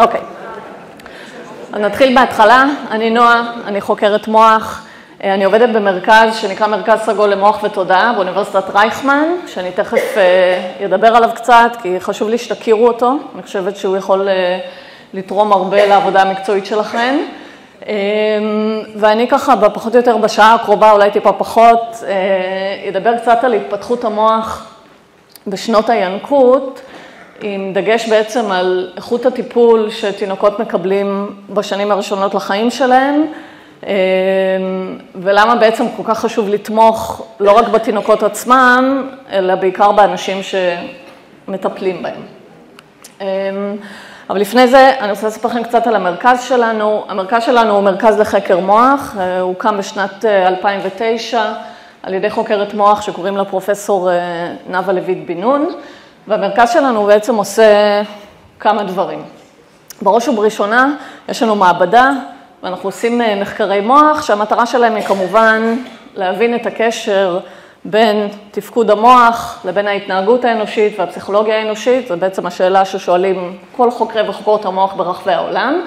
אוקיי. אז נתחיל בהתחלה. אני נועה, אני חוקרת מוח. אני עובדת במרכז שנקרא מרכז סגול למוח ותודעה באוניברסיטת רייכמן, שאני תכף אדבר עליו קצת, כי חשוב לי שתכירו אותו. אני חושבת שהוא יכול לתרום הרבה לעבודה המקצועית שלכם. ואני ככה, בפחות או יותר בשעה הקרובה, אולי טיפה פחות, אדבר קצת על התפתחות המוח בשנות הינקות, עם דגש בעצם על איכות הטיפול שתינוקות מקבלים בשנים הראשונות לחיים שלהם, ולמה בעצם כל כך חשוב לתמוך לא רק בתינוקות עצמם, אלא בעיקר באנשים שמטפלים בהם. אבל לפני זה, אני רוצה לספר לכם קצת על המרכז שלנו. המרכז שלנו הוא מרכז לחקר מוח, הוא הוקם בשנת 2009 על ידי חוקרת מוח שקוראים לה פרופסור נאוה לויט בן נון, והמרכז שלנו בעצם עושה כמה דברים. בראש ובראשונה, יש לנו מעבדה, ואנחנו עושים מחקרי מוח, שהמטרה שלהם היא כמובן להבין את הקשר בין תפקוד המוח לבין ההתנהגות האנושית והפסיכולוגיה האנושית, זו בעצם השאלה ששואלים כל חוקרי וחוקרות המוח ברחבי העולם.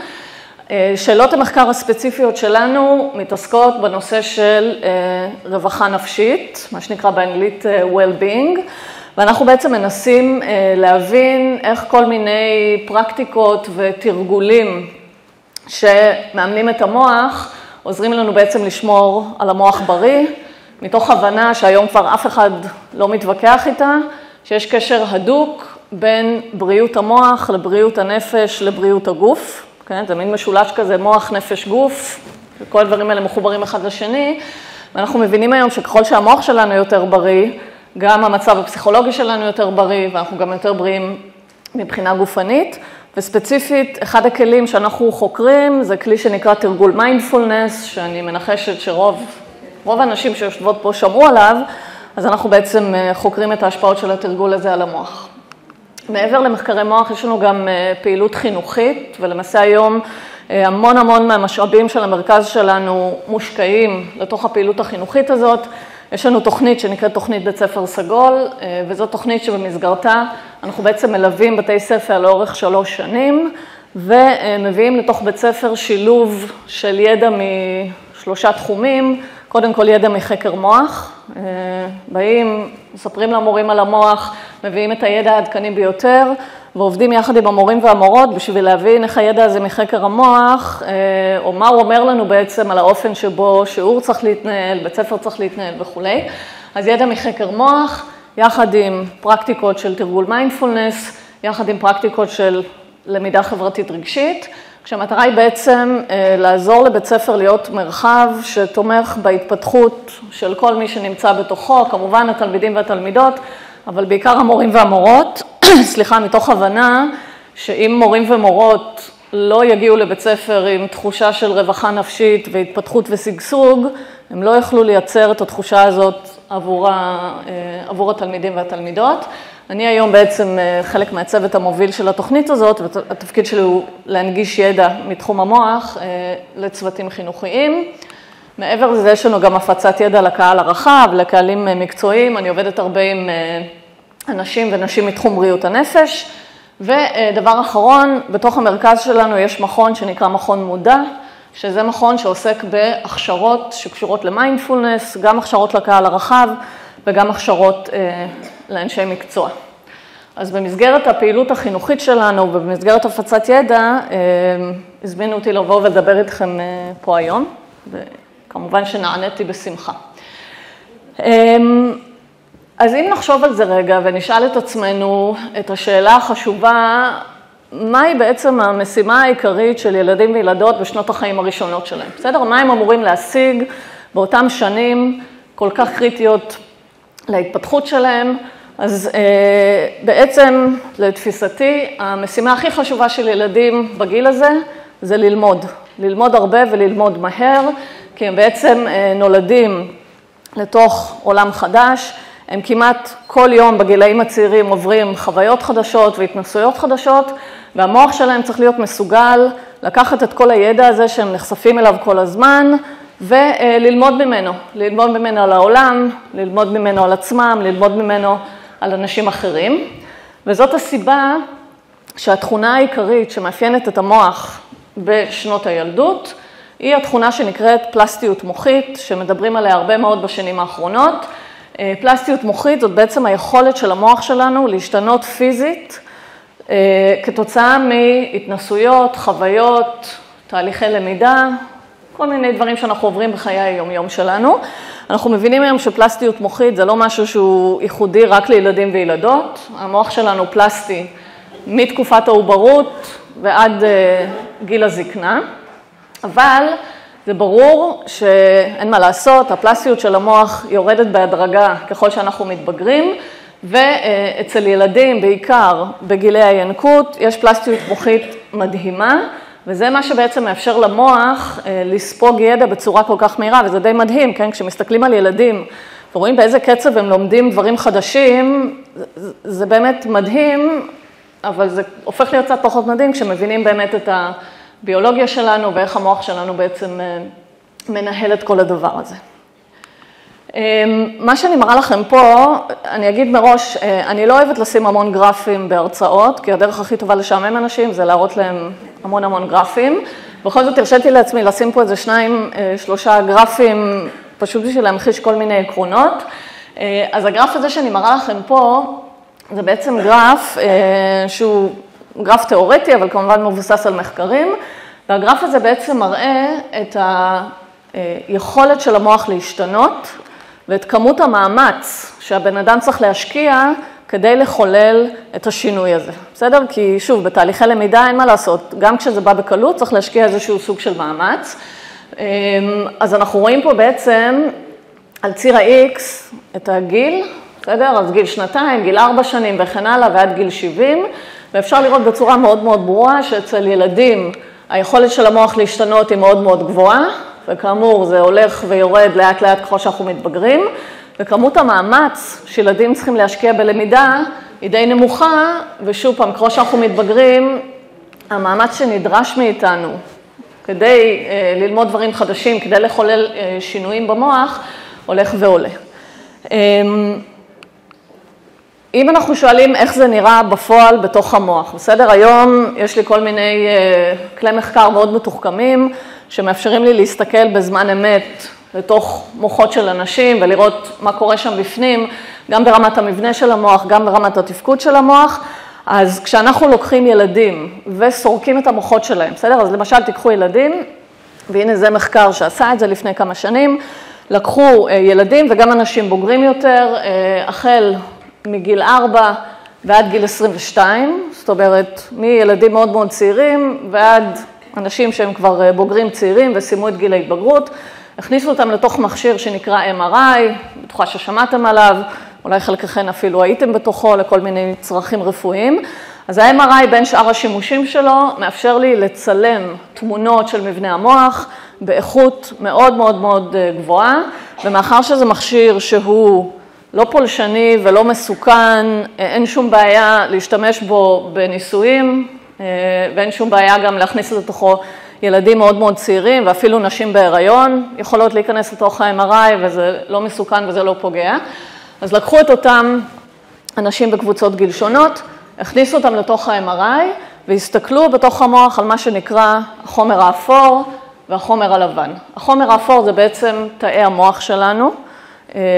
שאלות המחקר הספציפיות שלנו מתעסקות בנושא של רווחה נפשית, מה שנקרא באנגלית well-being, ואנחנו בעצם מנסים להבין איך כל מיני פרקטיקות ותרגולים שמאמנים את המוח, עוזרים לנו בעצם לשמור על המוח בריא, מתוך הבנה שהיום כבר אף אחד לא מתווכח איתה, שיש קשר הדוק בין בריאות המוח לבריאות הנפש לבריאות הגוף, כן? זה מין משולש כזה, מוח, נפש, גוף, וכל הדברים האלה מחוברים אחד לשני, ואנחנו מבינים היום שככל שהמוח שלנו יותר בריא, גם המצב הפסיכולוגי שלנו יותר בריא, ואנחנו גם יותר בריאים מבחינה גופנית, וספציפית, אחד הכלים שאנחנו חוקרים, זה כלי שנקרא תרגול מיינדפולנס, שאני מנחשת שרוב האנשים שיושבות פה שמעו עליו, אז אנחנו בעצם חוקרים את ההשפעות של התרגול הזה על המוח. מעבר למחקרי מוח, יש לנו גם פעילות חינוכית, ולמעשה היום המון המון מהמשאבים של המרכז שלנו מושקעים לתוך הפעילות החינוכית הזאת. יש לנו תוכנית שנקראת תוכנית בית ספר סגול, וזו תוכנית שבמסגרתה אנחנו בעצם מלווים בתי ספר לאורך שלוש שנים, ומביאים לתוך בית ספר שילוב של ידע משלושה תחומים, קודם כל ידע מחקר מוח, באים, מספרים למורים על המוח, מביאים את הידע העדכני ביותר, ועובדים יחד עם המורים והמורות בשביל להבין איך הידע הזה מחקר המוח, או מה הוא אומר לנו בעצם על האופן שבו שיעור צריך להתנהל, בית ספר צריך להתנהל וכולי. אז ידע מחקר מוח, יחד עם פרקטיקות של תרגול מיינדפולנס, יחד עם פרקטיקות של למידה חברתית רגשית, כשהמטרה היא בעצם לעזור לבית ספר להיות מרחב שתומך בהתפתחות של כל מי שנמצא בתוכו, כמובן התלמידים והתלמידות, אבל בעיקר המורים והמורות, סליחה, מתוך הבנה שאם מורים ומורות לא יגיעו לבית ספר עם תחושה של רווחה נפשית והתפתחות ושגשוג, הם לא יוכלו לייצר את התחושה הזאת עבור התלמידים והתלמידות. אני היום בעצם חלק מהצוות המוביל של התוכנית הזאת, והתפקיד שלי הוא להנגיש ידע מתחום המוח לצוותים חינוכיים. מעבר לזה, יש לנו גם הפצת ידע לקהל הרחב, לקהלים מקצועיים, אני עובדת הרבה עם אנשים ונשים מתחום בריאות הנפש. ודבר אחרון, בתוך המרכז שלנו יש מכון שנקרא מכון מודע, שזה מכון שעוסק בהכשרות שקשורות למיינדפולנס, גם הכשרות לקהל הרחב וגם הכשרות לאנשי מקצוע. אז במסגרת הפעילות החינוכית שלנו ובמסגרת הפצת ידע, הזמינו אותי לבוא ולדבר איתכם פה היום, וכמובן שנעניתי בשמחה. אז אם נחשוב על זה רגע ונשאל את עצמנו את השאלה החשובה, מהי בעצם המשימה העיקרית של ילדים וילדות בשנות החיים הראשונות שלהם? בסדר? מה הם אמורים להשיג באותם שנים כל כך קריטיות להתפתחות שלהם? אז בעצם, לתפיסתי, המשימה הכי חשובה של ילדים בגיל הזה זה ללמוד. ללמוד הרבה וללמוד מהר, כי הם בעצם נולדים לתוך עולם חדש. הם כמעט כל יום בגילאים הצעירים עוברים חוויות חדשות והתנסויות חדשות, והמוח שלהם צריך להיות מסוגל לקחת את כל הידע הזה שהם נחשפים אליו כל הזמן, וללמוד ממנו. ללמוד ממנו על העולם, ללמוד ממנו על עצמם, ללמוד ממנו על אנשים אחרים. וזאת הסיבה שהתכונה העיקרית שמאפיינת את המוח בשנות הילדות, היא התכונה שנקראת פלסטיות מוחית, שמדברים עליה הרבה מאוד בשנים האחרונות. אה, פלסטיות מוחית זאת בעצם היכולת של המוח שלנו להשתנות פיזית אה, כתוצאה מהתנסויות, חוויות, תהליכי למידה, כל מיני דברים שאנחנו עוברים בחיי היום-יום שלנו. אנחנו מבינים היום שפלסטיות מוחית זה לא משהו שהוא ייחודי רק לילדים וילדות, המוח שלנו פלסטי מתקופת העוברות ועד אה, גיל הזקנה, אבל זה ברור שאין מה לעשות, הפלסטיות של המוח יורדת בהדרגה ככל שאנחנו מתבגרים, ואצל ילדים, בעיקר בגילי הינקות, יש פלסטיות מוחית מדהימה, וזה מה שבעצם מאפשר למוח אה, לספוג ידע בצורה כל כך מהירה, וזה די מדהים, כן? כשמסתכלים על ילדים ורואים באיזה קצב הם לומדים דברים חדשים, זה באמת מדהים, אבל זה הופך להיות קצת פחות מדהים כשמבינים באמת את הביולוגיה שלנו ואיך המוח שלנו בעצם אה, מנהל את כל הדבר הזה. אמ, מה שאני מראה לכם פה, אני אגיד מראש, אה, אני לא אוהבת לשים המון גרפים בהרצאות, כי הדרך הכי טובה לשעמם אנשים זה להראות להם המון המון גרפים. בכל זאת הרשיתי לעצמי לשים פה איזה שניים, אה, שלושה גרפים, פשוט בשביל להמחיש כל מיני עקרונות. אז הגרף הזה שאני מראה לכם פה, זה בעצם גרף שהוא גרף תיאורטי, אבל כמובן מבוסס על מחקרים, והגרף הזה בעצם מראה את היכולת של המוח להשתנות. ואת כמות המאמץ שהבן אדם צריך להשקיע כדי לחולל את השינוי הזה, בסדר? כי שוב, בתהליכי למידה אין מה לעשות, גם כשזה בא בקלות צריך להשקיע איזשהו סוג של מאמץ. אמ, אז אנחנו רואים פה בעצם על ציר ה-X את הגיל, בסדר? אז גיל שנתיים, גיל ארבע שנים וכן הלאה ועד גיל 70, ואפשר לראות בצורה מאוד מאוד ברורה שאצל ילדים היכולת של המוח להשתנות היא מאוד מאוד גבוהה, וכאמור זה הולך ויורד לאט לאט ככל שאנחנו מתבגרים, וכמות המאמץ שילדים צריכים להשקיע בלמידה היא די נמוכה, ושוב פעם, ככל שאנחנו מתבגרים, המאמץ שנדרש מאיתנו כדי אה, ללמוד דברים חדשים, כדי לחולל אה, שינויים במוח, הולך ועולה. אה, אם אנחנו שואלים איך זה נראה בפועל בתוך המוח, בסדר? היום יש לי כל מיני כלי מחקר מאוד מתוחכמים. שמאפשרים לי להסתכל בזמן אמת לתוך מוחות של אנשים ולראות מה קורה שם בפנים, גם ברמת המבנה של המוח, גם ברמת התפקוד של המוח. אז כשאנחנו לוקחים ילדים וסורקים את המוחות שלהם, בסדר? אז למשל תיקחו ילדים, והנה זה מחקר שעשה את זה לפני כמה שנים, לקחו אה, ילדים וגם אנשים בוגרים יותר, אה, החל מגיל 4 ועד גיל 22, זאת אומרת, מילדים מאוד מאוד צעירים ועד אנשים שהם כבר אה, בוגרים צעירים וסיימו את גיל ההתבגרות, הכניסו אותם לתוך מכשיר שנקרא MRI, בטוחה ששמעתם עליו, אולי חלקכם אפילו הייתם בתוכו לכל מיני צרכים רפואיים. אז ה-MRI בין שאר השימושים שלו מאפשר לי לצלם תמונות של מבנה המוח באיכות מאוד מאוד מאוד אה, גבוהה, ומאחר שזה מכשיר שהוא לא פולשני ולא מסוכן, אה, אין שום בעיה להשתמש בו בניסויים, אה, ואין שום בעיה גם להכניס לתוכו ילדים מאוד מאוד צעירים, ואפילו נשים בהיריון יכולות להיכנס לתוך ה-MRI, וזה לא מסוכן וזה לא פוגע. אז לקחו את אותם אנשים בקבוצות גיל שונות, הכניסו אותם לתוך ה-MRI, והסתכלו בתוך המוח על מה שנקרא החומר האפור והחומר הלבן. החומר האפור זה בעצם תאי המוח שלנו,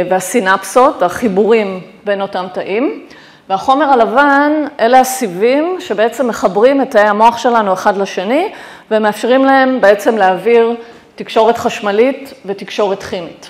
והסינפסות, החיבורים בין אותם תאים. והחומר הלבן, אלה הסיבים שבעצם מחברים את תאי המוח שלנו אחד לשני, ומאפשרים להם בעצם להעביר תקשורת חשמלית ותקשורת כימית.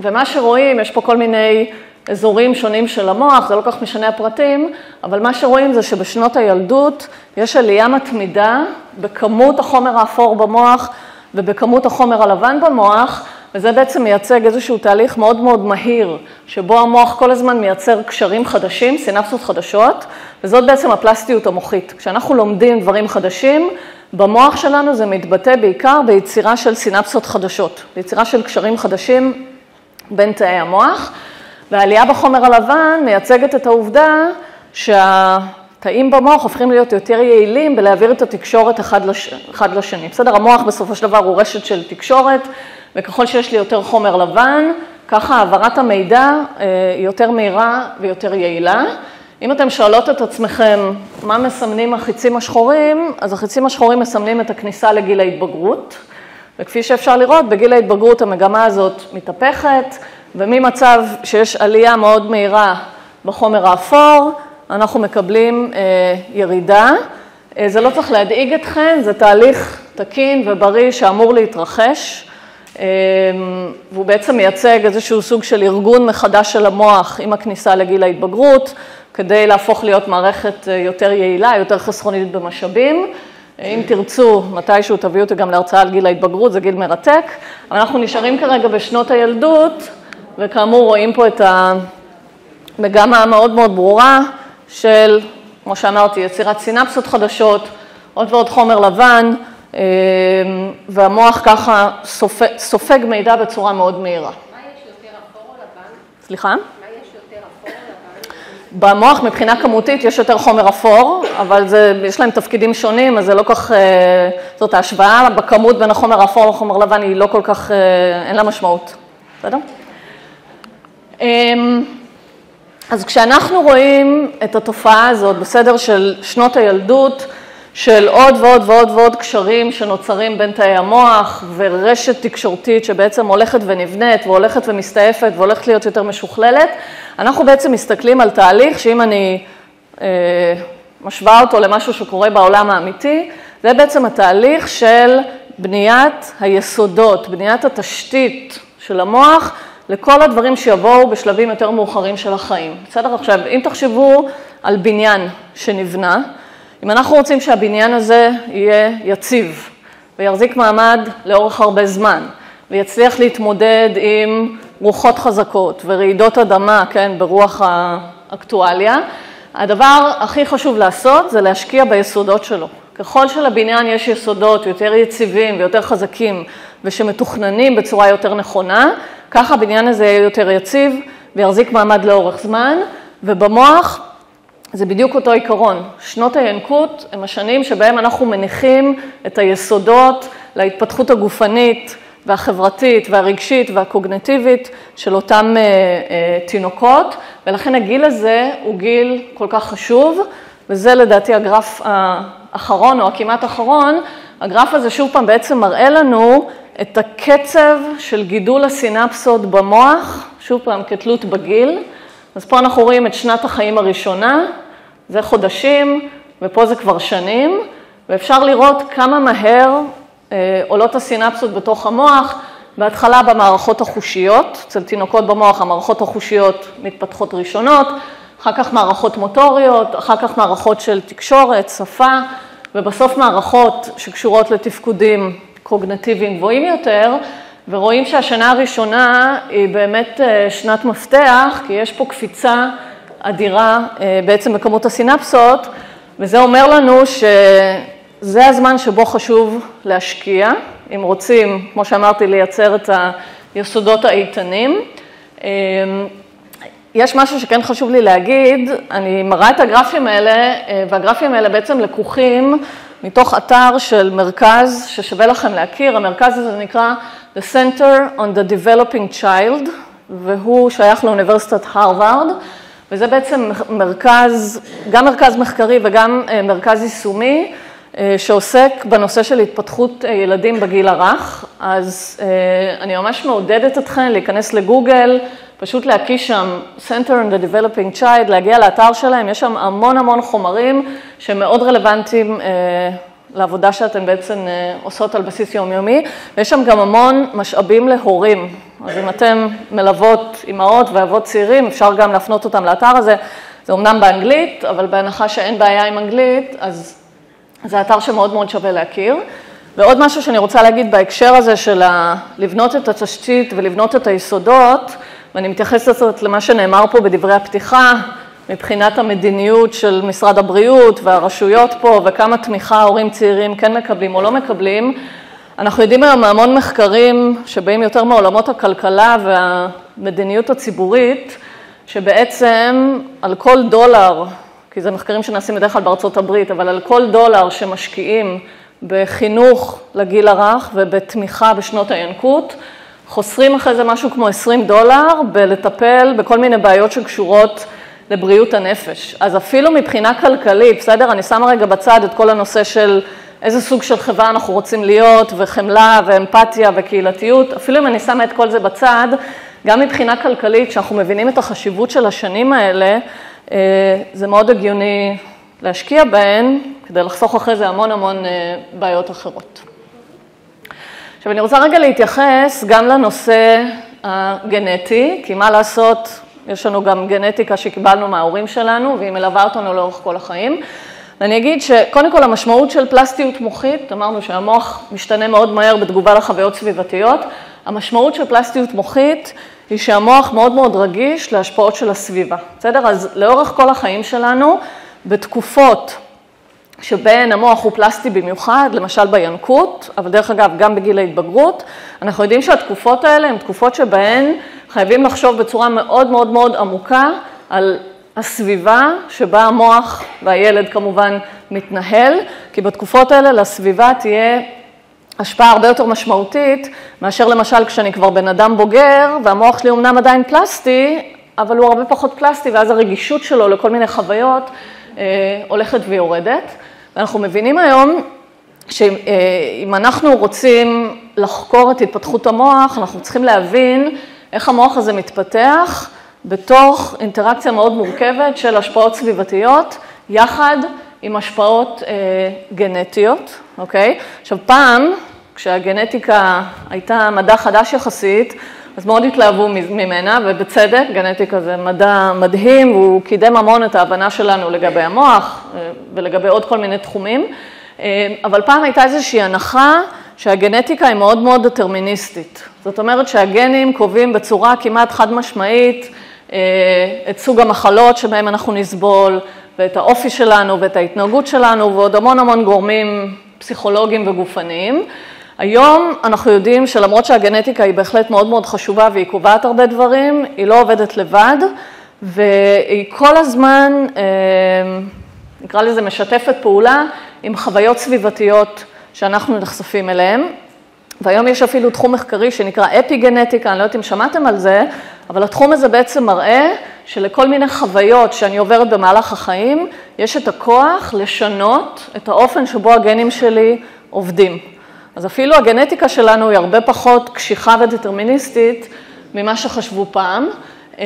ומה שרואים, יש פה כל מיני אזורים שונים של המוח, זה לא כל כך משנה הפרטים, אבל מה שרואים זה שבשנות הילדות יש עלייה מתמידה בכמות החומר האפור במוח ובכמות החומר הלבן במוח, וזה בעצם מייצג איזשהו תהליך מאוד מאוד מהיר, שבו המוח כל הזמן מייצר קשרים חדשים, סינפסות חדשות, וזאת בעצם הפלסטיות המוחית. כשאנחנו לומדים דברים חדשים, במוח שלנו זה מתבטא בעיקר ביצירה של סינפסות חדשות, ביצירה של קשרים חדשים בין תאי המוח, והעלייה בחומר הלבן מייצגת את העובדה שהתאים במוח הופכים להיות יותר יעילים בלהעביר את התקשורת אחד, לש... אחד לשני. בסדר, המוח בסופו של דבר הוא רשת של תקשורת, וככל שיש לי יותר חומר לבן, ככה העברת המידע היא אה, יותר מהירה ויותר יעילה. אם אתם שואלות את עצמכם מה מסמנים החיצים השחורים, אז החיצים השחורים מסמנים את הכניסה לגיל ההתבגרות, וכפי שאפשר לראות, בגיל ההתבגרות המגמה הזאת מתהפכת, וממצב שיש עלייה מאוד מהירה בחומר האפור, אנחנו מקבלים אה, ירידה. אה, זה לא צריך להדאיג אתכם, זה תהליך תקין ובריא שאמור להתרחש, והוא בעצם מייצג איזשהו סוג של ארגון מחדש של המוח עם הכניסה לגיל ההתבגרות, כדי להפוך להיות מערכת יותר יעילה, יותר חסכונית במשאבים. אם תרצו, מתישהו תביאו אותי גם להרצאה על גיל ההתבגרות, זה גיל מרתק, אבל אנחנו נשארים כרגע בשנות הילדות, וכאמור רואים פה את המגמה המאוד מאוד ברורה של, כמו שאמרתי, יצירת סינפסות חדשות, עוד ועוד חומר לבן, אה, והמוח ככה סופג, סופג מידע בצורה מאוד מהירה. מה יש יותר אפור או לבן? סליחה? במוח מבחינה כמותית יש יותר חומר אפור, אבל זה, יש להם תפקידים שונים, אז זה לא כך, אה, זאת ההשוואה בכמות בין החומר האפור לחומר לבן היא לא כל כך, אה, אין לה משמעות, בסדר? אמ, אז כשאנחנו רואים את התופעה הזאת בסדר של שנות הילדות, של עוד ועוד ועוד ועוד קשרים שנוצרים בין תאי המוח ורשת תקשורתית שבעצם הולכת ונבנית והולכת ומסתעפת והולכת להיות יותר משוכללת, אנחנו בעצם מסתכלים על תהליך שאם אני אה, משווה אותו למשהו שקורה בעולם האמיתי, זה בעצם התהליך של בניית היסודות, בניית התשתית של המוח לכל הדברים שיבואו בשלבים יותר מאוחרים של החיים. בסדר? עכשיו, אם תחשבו על בניין שנבנה, אם אנחנו רוצים שהבניין הזה יהיה יציב ויחזיק מעמד לאורך הרבה זמן, ויצליח להתמודד עם רוחות חזקות ורעידות אדמה, כן, ברוח האקטואליה, הדבר הכי חשוב לעשות זה להשקיע ביסודות שלו. ככל שלבניין יש יסודות יותר יציבים ויותר חזקים ושמתוכננים בצורה יותר נכונה, ככה הבניין הזה יהיה יותר יציב ויחזיק מעמד לאורך זמן, ובמוח זה בדיוק אותו עיקרון. שנות הינקות הם השנים שבהם אנחנו מניחים את היסודות להתפתחות הגופנית והחברתית והרגשית והקוגנטיבית של אותם אה, אה, תינוקות, ולכן הגיל הזה הוא גיל כל כך חשוב, וזה לדעתי הגרף האחרון או הכמעט אחרון. הגרף הזה שוב פעם בעצם מראה לנו את הקצב של גידול הסינפסות במוח, שוב פעם כתלות בגיל. אז פה אנחנו רואים את שנת החיים הראשונה, זה חודשים, ופה זה כבר שנים, ואפשר לראות כמה מהר אה, עולות הסינפסות בתוך המוח, בהתחלה במערכות החושיות, אצל תינוקות במוח המערכות החושיות מתפתחות ראשונות, אחר כך מערכות מוטוריות, אחר כך מערכות של תקשורת, שפה, ובסוף מערכות שקשורות לתפקודים קוגנטיביים גבוהים יותר, ורואים שהשנה הראשונה היא באמת אה, שנת מפתח, כי יש פה קפיצה אדירה אה, בעצם בכמות הסינפסות, וזה אומר לנו שזה הזמן שבו חשוב להשקיע, אם רוצים, כמו שאמרתי, לייצר את היסודות האיתנים. אה, יש משהו שכן חשוב לי להגיד, אני מראה את הגרפים האלה, והגרפים האלה בעצם לקוחים מתוך אתר של מרכז ששווה לכם להכיר, המרכז הזה נקרא The Center on the Developing Child, והוא שייך לאוניברסיטת הרווארד, וזה בעצם מרכז, גם מרכז מחקרי וגם אה, מרכז יישומי, אה, שעוסק בנושא של התפתחות אה, ילדים בגיל הרך. אז אני ממש מעודדת אתכם להיכנס לגוגל, פשוט להקיש שם Center on the Developing Child, להגיע לאתר שלהם, יש שם המון המון חומרים שמאוד רלוונטיים לעבודה שאתן בעצם עושות על בסיס יומיומי, ויש שם גם המון משאבים להורים. אז אם אתן מלוות אימהות ואבות צעירים, אפשר גם להפנות אותם לאתר הזה. זה אומנם באנגלית, אבל בהנחה שאין בעיה עם אנגלית, אז זה אתר שמאוד מאוד שווה להכיר. ועוד משהו שאני רוצה להגיד בהקשר הזה של לבנות את התשתית ולבנות את היסודות, ואני מתייחסת למה שנאמר פה בדברי הפתיחה, מבחינת המדיניות של משרד הבריאות והרשויות פה, וכמה תמיכה הורים צעירים כן מקבלים או לא מקבלים, אנחנו יודעים היום מהמון מחקרים שבאים יותר מעולמות הכלכלה והמדיניות הציבורית, שבעצם על כל דולר, כי זה מחקרים שנעשים בדרך כלל בארצות הברית, אבל על כל דולר שמשקיעים בחינוך לגיל הרך ובתמיכה בשנות הינקות, חוסרים אחרי זה משהו כמו 20 דולר בלטפל בכל מיני בעיות שקשורות לבריאות הנפש. אז אפילו מבחינה כלכלית, בסדר? אני שמה רגע בצד את כל הנושא של איזה סוג של חברה אנחנו רוצים להיות, וחמלה, ואמפתיה, וקהילתיות. אפילו אם אני שמה את כל זה בצד, גם מבחינה כלכלית, כשאנחנו מבינים את החשיבות של השנים האלה, אה, זה מאוד הגיוני להשקיע בהן, כדי לחסוך אחרי זה המון המון אה, בעיות אחרות. עכשיו, אני רוצה רגע להתייחס גם לנושא הגנטי, כי מה לעשות, יש לנו גם גנטיקה שקיבלנו מההורים שלנו, והיא מלווה אותנו לאורך כל החיים. ואני אגיד שקודם כל המשמעות של פלסטיות מוחית, אמרנו שהמוח משתנה מאוד מהר בתגובה לחוויות סביבתיות, המשמעות של פלסטיות מוחית היא שהמוח מאוד מאוד רגיש להשפעות של הסביבה, בסדר? אז לאורך כל החיים שלנו, בתקופות שבהן המוח הוא פלסטי במיוחד, למשל בינקות, אבל דרך אגב גם בגיל ההתבגרות, אנחנו יודעים שהתקופות האלה הן תקופות שבהן חייבים לחשוב בצורה מאוד מאוד מאוד עמוקה על הסביבה שבה המוח והילד כמובן מתנהל, כי בתקופות האלה לסביבה תהיה השפעה הרבה יותר משמעותית מאשר למשל כשאני כבר בן אדם בוגר והמוח שלי אומנם עדיין פלסטי, אבל הוא הרבה פחות פלסטי ואז הרגישות שלו לכל מיני חוויות אה, הולכת ויורדת. ואנחנו מבינים היום שאם אנחנו רוצים לחקור את התפתחות המוח, אנחנו צריכים להבין איך המוח הזה מתפתח בתוך אינטראקציה מאוד מורכבת של השפעות סביבתיות, יחד עם השפעות אה, גנטיות, אוקיי? עכשיו, פעם, כשהגנטיקה הייתה מדע חדש יחסית, אז מאוד התלהבו ממנה, ובצדק, גנטיקה זה מדע מדהים, והוא קידם המון את ההבנה שלנו לגבי המוח אה, ולגבי עוד כל מיני תחומים, אה, אבל פעם הייתה איזושהי הנחה שהגנטיקה היא מאוד מאוד דטרמיניסטית. זאת אומרת שהגנים קובעים בצורה כמעט חד משמעית אה, את סוג המחלות שבהם אנחנו נסבול, ואת האופי שלנו ואת ההתנהגות שלנו, ועוד המון המון גורמים פסיכולוגיים וגופניים. היום אנחנו יודעים שלמרות שהגנטיקה היא בהחלט מאוד מאוד חשובה והיא קובעת הרבה דברים, היא לא עובדת לבד, והיא כל הזמן, אה, נקרא לזה משתפת פעולה עם חוויות סביבתיות שאנחנו נחשפים אליהן. והיום יש אפילו תחום מחקרי שנקרא אפי גנטיקה, אני לא יודעת אם שמעתם על זה, אבל התחום הזה בעצם מראה שלכל מיני חוויות שאני עוברת במהלך החיים, יש את הכוח לשנות את האופן שבו הגנים שלי עובדים. אז אפילו הגנטיקה שלנו היא הרבה פחות קשיחה ודטרמיניסטית ממה שחשבו פעם. אמ,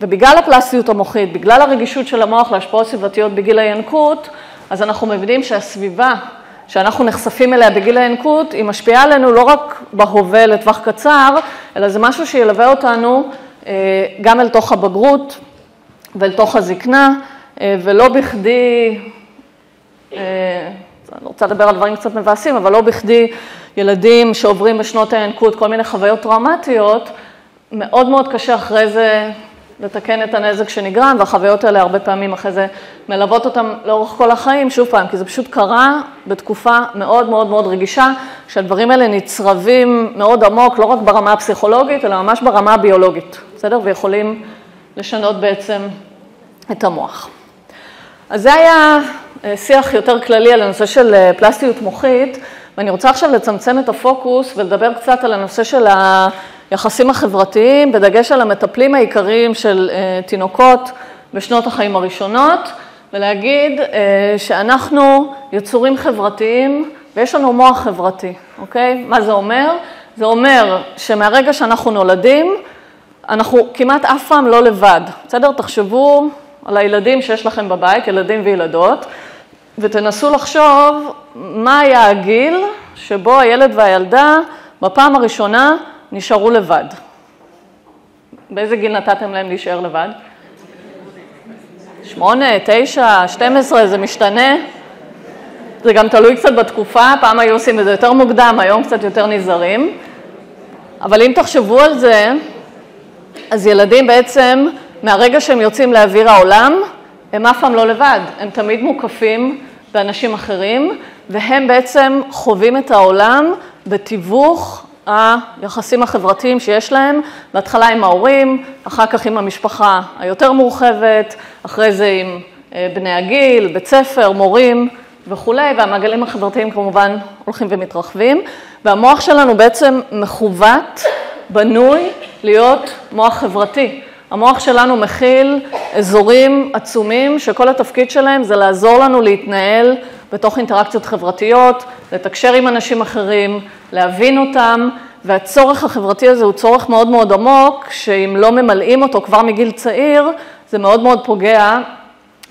ובגלל הפלסטיות המוחית, בגלל הרגישות של המוח להשפעות סביבתיות בגיל הינקות, אז אנחנו מבינים שהסביבה שאנחנו נחשפים אליה בגיל הינקות, היא משפיעה עלינו לא רק בהווה לטווח קצר, אלא זה משהו שילווה אותנו אה, גם אל תוך הבגרות ואל תוך הזקנה, אה, ולא בכדי, אה, אני רוצה לדבר על דברים קצת מבאסים, אבל לא בכדי ילדים שעוברים בשנות הינקות כל מיני חוויות טראומטיות, מאוד מאוד קשה אחרי זה לתקן את הנזק שנגרם, והחוויות האלה הרבה פעמים אחרי זה מלוות אותם לאורך כל החיים, שוב פעם, כי זה פשוט קרה בתקופה מאוד מאוד מאוד רגישה, שהדברים האלה נצרבים מאוד עמוק, לא רק ברמה הפסיכולוגית, אלא ממש ברמה הביולוגית, בסדר? ויכולים לשנות בעצם את המוח. אז זה היה אה, שיח יותר כללי על הנושא של אה, פלסטיות מוחית, ואני רוצה עכשיו לצמצם את הפוקוס ולדבר קצת על הנושא של ה... היחסים החברתיים, בדגש על המטפלים העיקריים של אה, תינוקות בשנות החיים הראשונות, ולהגיד אה, שאנחנו יצורים חברתיים ויש לנו מוח חברתי, אוקיי? מה זה אומר? זה אומר שמהרגע שאנחנו נולדים, אנחנו כמעט אף פעם לא לבד, בסדר? תחשבו על הילדים שיש לכם בבית, ילדים וילדות, ותנסו לחשוב מה היה הגיל שבו הילד והילדה בפעם הראשונה נשארו לבד. באיזה גיל נתתם להם להישאר לבד? שמונה, תשע, שתים עשרה, זה משתנה. זה גם תלוי קצת בתקופה, פעם היו עושים את זה יותר מוקדם, היום קצת יותר נזהרים. אבל אם תחשבו על זה, אז ילדים בעצם, מהרגע שהם יוצאים לאוויר העולם, הם אף פעם לא לבד, הם תמיד מוקפים באנשים אחרים, והם בעצם חווים את העולם בתיווך היחסים החברתיים שיש להם, בהתחלה עם ההורים, אחר כך עם המשפחה היותר מורחבת, אחרי זה עם אה, בני הגיל, בית ספר, מורים וכולי, והמעגלים החברתיים כמובן הולכים ומתרחבים, והמוח שלנו בעצם מכוות, בנוי להיות מוח חברתי. המוח שלנו מכיל אזורים עצומים שכל התפקיד שלהם זה לעזור לנו להתנהל בתוך אינטראקציות חברתיות, לתקשר עם אנשים אחרים, להבין אותם, והצורך החברתי הזה הוא צורך מאוד מאוד עמוק, שאם לא ממלאים אותו כבר מגיל צעיר, זה מאוד מאוד פוגע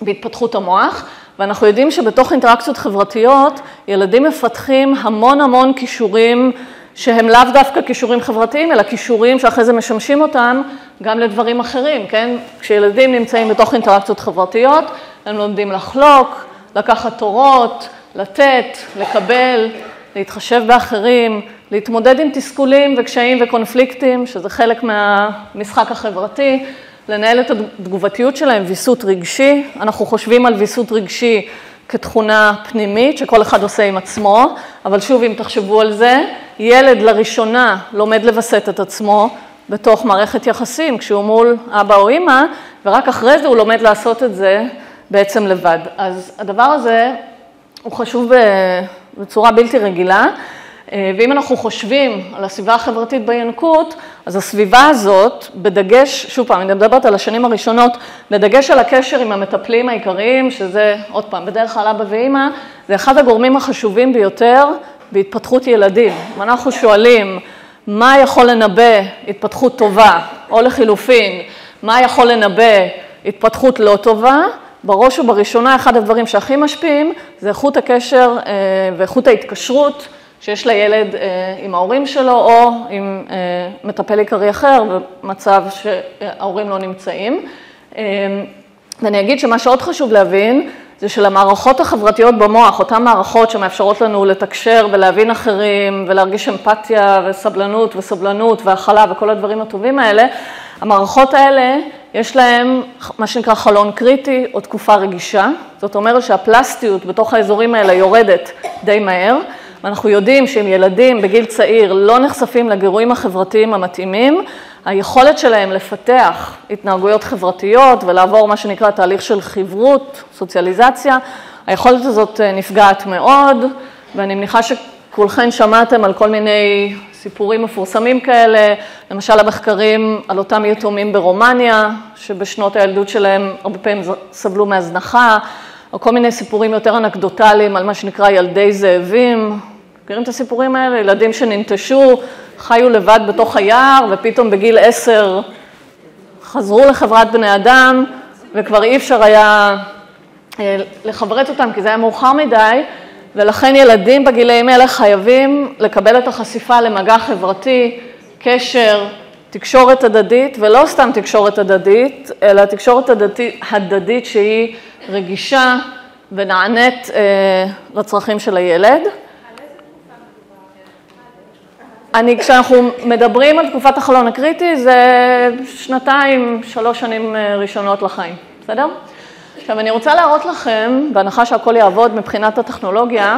בהתפתחות המוח. ואנחנו יודעים שבתוך אינטראקציות חברתיות, ילדים מפתחים המון המון כישורים שהם לאו דווקא כישורים חברתיים, אלא כישורים שאחרי זה משמשים אותם גם לדברים אחרים, כן? כשילדים נמצאים בתוך אינטראקציות חברתיות, הם לומדים לחלוק, לקחת תורות, לתת, לקבל, להתחשב באחרים, להתמודד עם תסכולים וקשיים וקונפליקטים, שזה חלק מהמשחק החברתי, לנהל את התגובתיות שלהם, ויסות רגשי. אנחנו חושבים על ויסות רגשי כתכונה פנימית שכל אחד עושה עם עצמו, אבל שוב, אם תחשבו על זה, ילד לראשונה לומד לווסת את עצמו בתוך מערכת יחסים, כשהוא מול אבא או אימא, ורק אחרי זה הוא לומד לעשות את זה בעצם לבד. אז הדבר הזה הוא חשוב בצורה בלתי רגילה. אה, ואם אנחנו חושבים על הסביבה החברתית בינקות, אז הסביבה הזאת, בדגש, שוב פעם, אני מדברת על השנים הראשונות, בדגש על הקשר עם המטפלים העיקריים, שזה, עוד פעם, בדרך כלל אבא ואימא, זה אחד הגורמים החשובים ביותר בהתפתחות ילדים. אם אנחנו שואלים מה יכול לנבא התפתחות טובה, או לחילופין, מה יכול לנבא התפתחות לא טובה, בראש ובראשונה, אחד הדברים שהכי משפיעים זה איכות הקשר אה, ואיכות ההתקשרות שיש לילד אה, עם ההורים שלו או עם אה, מטפל עיקרי אחר במצב שההורים לא נמצאים. ואני אגיד שמה שעוד חשוב להבין זה שלמערכות החברתיות במוח, אותן מערכות שמאפשרות לנו לתקשר ולהבין אחרים ולהרגיש אמפתיה וסבלנות וסבלנות והכלה וכל הדברים הטובים האלה, המערכות האלה יש להן מה שנקרא חלון קריטי או תקופה רגישה, זאת אומרת שהפלסטיות בתוך האזורים האלה יורדת די מהר. ואנחנו יודעים שאם ילדים בגיל צעיר לא נחשפים לגירויים החברתיים המתאימים, היכולת שלהם לפתח התנהגויות חברתיות ולעבור מה שנקרא תהליך של חברות, סוציאליזציה, היכולת הזאת אה, נפגעת מאוד, ואני מניחה שכולכן שמעתם על כל מיני סיפורים מפורסמים כאלה, למשל המחקרים על אותם יתומים ברומניה, שבשנות הילדות שלהם הרבה פעמים סבלו מהזנחה, או כל מיני סיפורים יותר אנקדוטליים על מה שנקרא ילדי זאבים, מכירים את הסיפורים האלה? ילדים שננטשו, חיו לבד בתוך היער, ופתאום בגיל עשר חזרו לחברת בני אדם, וכבר אי אפשר היה אה, לחברת אותם, כי זה היה מאוחר מדי, ולכן ילדים בגילאים האלה חייבים לקבל את החשיפה למגע חברתי, קשר, תקשורת הדדית, ולא סתם תקשורת הדדית, אלא תקשורת הדדית, הדדית שהיא רגישה ונענית אה, לצרכים של הילד. אני, כשאנחנו מדברים על תקופת החלון הקריטי, זה שנתיים, שלוש שנים אה, ראשונות לחיים, בסדר? עכשיו, אני רוצה להראות לכם, בהנחה שהכל יעבוד מבחינת הטכנולוגיה,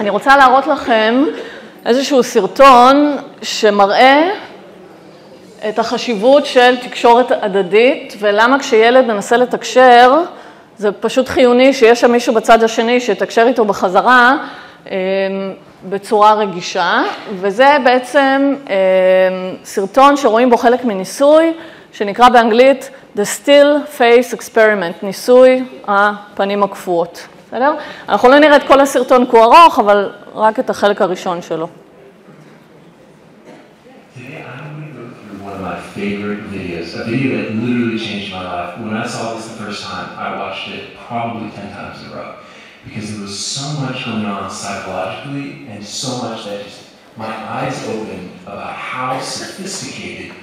אני רוצה להראות לכם איזשהו סרטון שמראה את החשיבות של תקשורת הדדית, ולמה כשילד מנסה לתקשר, זה פשוט חיוני שיש שם מישהו בצד השני שיתקשר איתו בחזרה. אמ, בצורה רגישה, וזה בעצם אה, סרטון שרואים בו חלק מניסוי, שנקרא באנגלית The Still Face Experiment, ניסוי הפנים הקפואות, בסדר? אנחנו לא נראה את כל הסרטון כי הוא ארוך, אבל רק את החלק הראשון שלו. my favorite videos, a video that literally changed my life. When I saw this the first time, I watched it probably 10 times in a row. because there was so much going on psychologically and so much that just my eyes opened about how sophisticated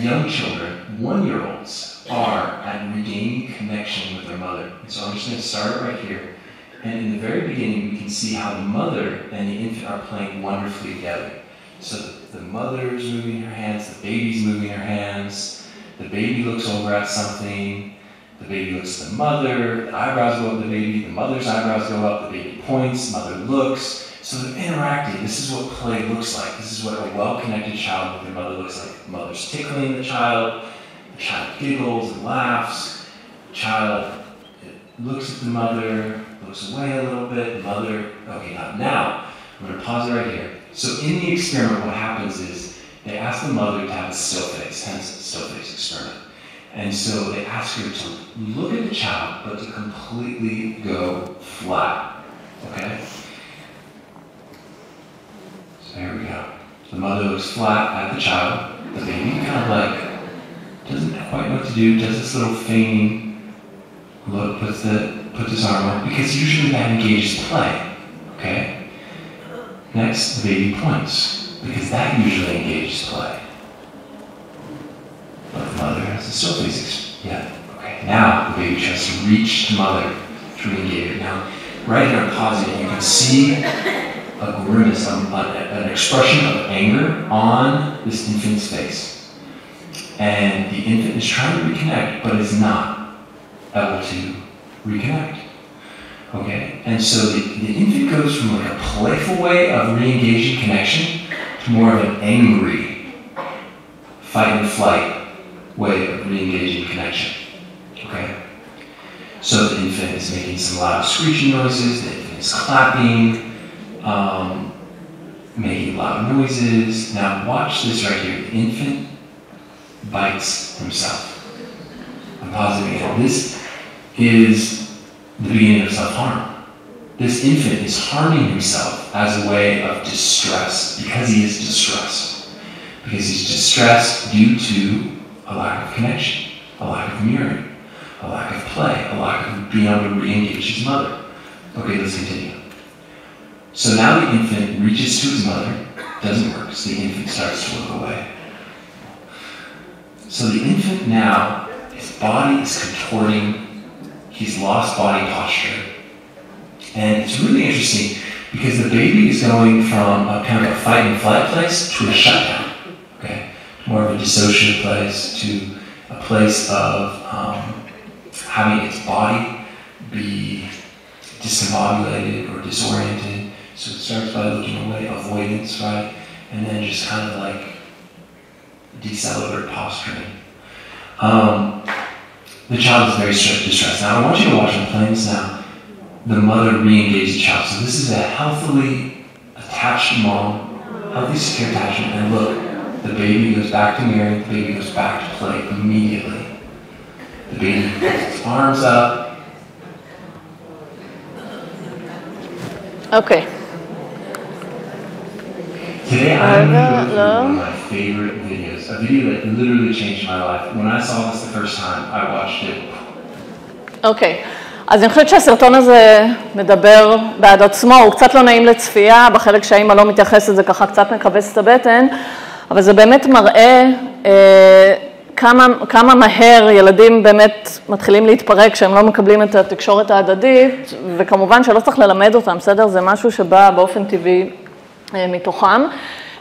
young children, one-year-olds, are at regaining connection with their mother. And so I'm just going to start right here. And in the very beginning, we can see how the mother and the infant are playing wonderfully together. So the mother is moving her hands, the baby's moving her hands, the baby looks over at something, the baby looks at the mother, the eyebrows go up the baby, the mother's eyebrows go up, the baby points, mother looks. So they're interacting. This is what play looks like. This is what a well-connected child with their mother looks like. The mother's tickling the child, the child giggles and laughs, the child uh, looks at the mother, looks away a little bit, the mother, okay, now, now I'm to pause right here. So in the experiment, what happens is they ask the mother to have a still face, hence the still face experiment. And so they ask her to look at the child, but to completely go flat. Okay? So here we go. The mother looks flat at the child. The baby kind of like doesn't quite know what to do, does this little feigning look, puts the puts his arm up, because usually that engages play. Okay? Next, the baby points, because that usually engages play. But the mother has the still face. Yeah. Okay. Now the baby tries to reach the mother to engage. Now, right here, I'm pausing. You can see a grimace, um, an expression of anger on this infant's face. And the infant is trying to reconnect, but is not able to reconnect. Okay? And so the, the infant goes from like a playful way of re-engaging connection to more of an angry fight and flight way of re-engaging connection. Okay? So the infant is making some loud screeching noises, the infant is clapping, um, making loud noises. Now watch this right here. The infant bites himself. I'm pausing again. This is the beginning of self-harm. This infant is harming himself as a way of distress because he is distressed. Because he's distressed due to a lack of connection, a lack of mirroring, a lack of play, a lack of being able to re-engage his mother. Okay, let's continue. So now the infant reaches to his mother, doesn't work, so the infant starts to look away. So the infant now, his body is contorting, he's lost body posture. And it's really interesting because the baby is going from a kind of a fight and flight place to a shutdown. Okay? More of a dissociative place to a place of um, having its body be discombobulated or disoriented. So it starts by looking away, avoidance, right? And then just kind of like decelerate posturing. Um, the child is very distressed. Now I want you to watch the planes now. The mother re-engages the child. So this is a healthily attached mom, healthy secure attachment. And look, the baby goes back to mirroring, the baby goes back to play immediately. The baby puts its arms up. Okay. Today I'm going to my favorite videos, a video that literally changed my life. When I saw this the first time, I watched it. אוקיי, אז אני חושבת שהסרטון הזה מדבר בעד עצמו, הוא קצת לא נעים לצפייה, בחלק שהאימא לא מתייחסת זה ככה קצת מכווץ את הבטן, אבל זה באמת מראה אה, כמה, כמה מהר ילדים באמת מתחילים להתפרק כשהם לא מקבלים את התקשורת ההדדית, וכמובן שלא צריך ללמד אותם, בסדר? זה משהו שבא באופן טבעי מתוכם.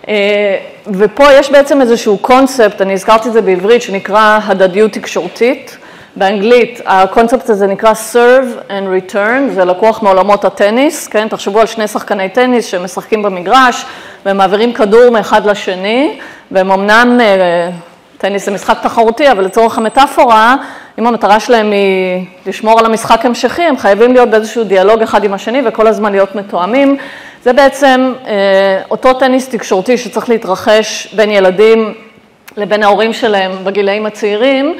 אה, ופה יש בעצם איזשהו קונספט, אני הזכרתי את זה בעברית, שנקרא הדדיות תקשורתית. באנגלית הקונספט הזה נקרא serve and return, זה לקוח מעולמות הטניס, כן? תחשבו על שני שחקני טניס שמשחקים במגרש והם מעבירים כדור מאחד לשני, והם אמנם, אה, טניס זה משחק תחרותי, אבל לצורך המטאפורה, אם המטרה שלהם היא לשמור על המשחק המשכי, הם חייבים להיות באיזשהו דיאלוג אחד עם השני וכל הזמן להיות מתואמים. זה בעצם אה, אותו טניס תקשורתי שצריך להתרחש בין ילדים לבין ההורים שלהם בגילאים הצעירים.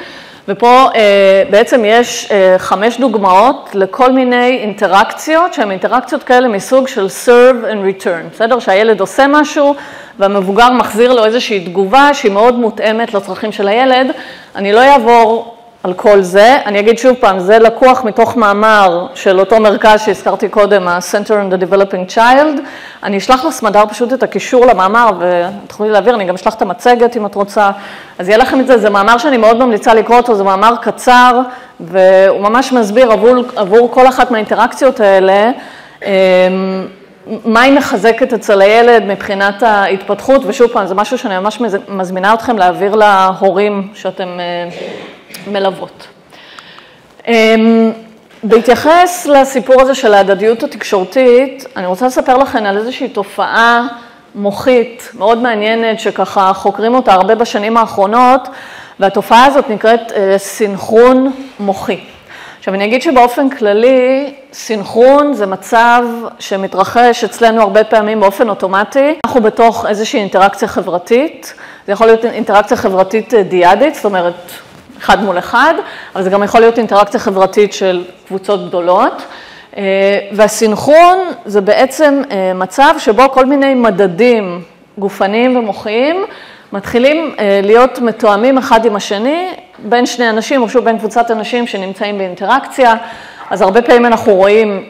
ופה אה, בעצם יש אה, חמש דוגמאות לכל מיני אינטראקציות שהן אינטראקציות כאלה מסוג של serve and return, בסדר? שהילד עושה משהו והמבוגר מחזיר לו איזושהי תגובה שהיא מאוד מותאמת לצרכים של הילד. אני לא אעבור על כל זה, אני אגיד שוב פעם, זה לקוח מתוך מאמר של אותו מרכז שהזכרתי קודם, ה-Center on the Developing Child. אני אשלח לסמדר פשוט את הקישור למאמר ותוכלי להעביר, אני גם אשלח את המצגת אם את רוצה. אז יהיה לכם את זה, זה מאמר שאני מאוד ממליצה לקרוא אותו, זה מאמר קצר, והוא ממש מסביר עבור, עבור כל אחת מהאינטראקציות האלה. מה היא מחזקת אצל הילד מבחינת ההתפתחות, ושוב פעם, זה משהו שאני ממש מזמינה אתכם להעביר להורים שאתם מלוות. בהתייחס לסיפור הזה של ההדדיות התקשורתית, אני רוצה לספר לכם על איזושהי תופעה מוחית מאוד מעניינת, שככה חוקרים אותה הרבה בשנים האחרונות, והתופעה הזאת נקראת סינכרון מוחי. עכשיו אני אגיד שבאופן כללי, סינכרון זה מצב שמתרחש אצלנו הרבה פעמים באופן אוטומטי. אנחנו בתוך איזושהי אינטראקציה חברתית, זה יכול להיות אינטראקציה חברתית דיאדית, זאת אומרת, אחד מול אחד, אבל זה גם יכול להיות אינטראקציה חברתית של קבוצות גדולות. והסינכרון זה בעצם מצב שבו כל מיני מדדים גופניים ומוחיים מתחילים להיות מתואמים אחד עם השני בין שני אנשים, או שוב בין קבוצת אנשים שנמצאים באינטראקציה. אז הרבה פעמים אנחנו רואים